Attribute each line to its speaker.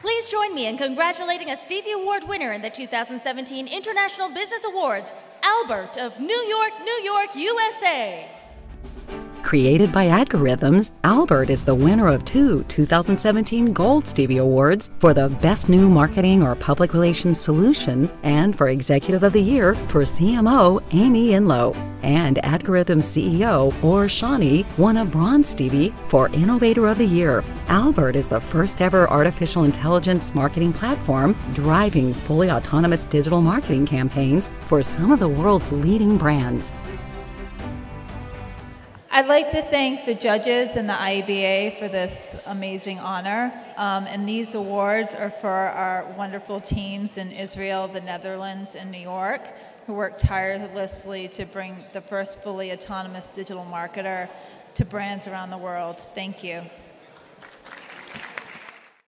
Speaker 1: Please join me in congratulating a Stevie Award winner in the 2017 International Business Awards, Albert of New York, New York, USA.
Speaker 2: Created by Adgorithms, Albert is the winner of two 2017 Gold Stevie Awards for the Best New Marketing or Public Relations Solution and for Executive of the Year for CMO Amy Inlow. And Adgorithms CEO Or Shani won a Bronze Stevie for Innovator of the Year. Albert is the first ever artificial intelligence marketing platform driving fully autonomous digital marketing campaigns for some of the world's leading brands.
Speaker 3: I'd like to thank the judges and the IBA for this amazing honor. Um, and these awards are for our wonderful teams in Israel, the Netherlands, and New York, who worked tirelessly to bring the first fully autonomous digital marketer to brands around the world. Thank you.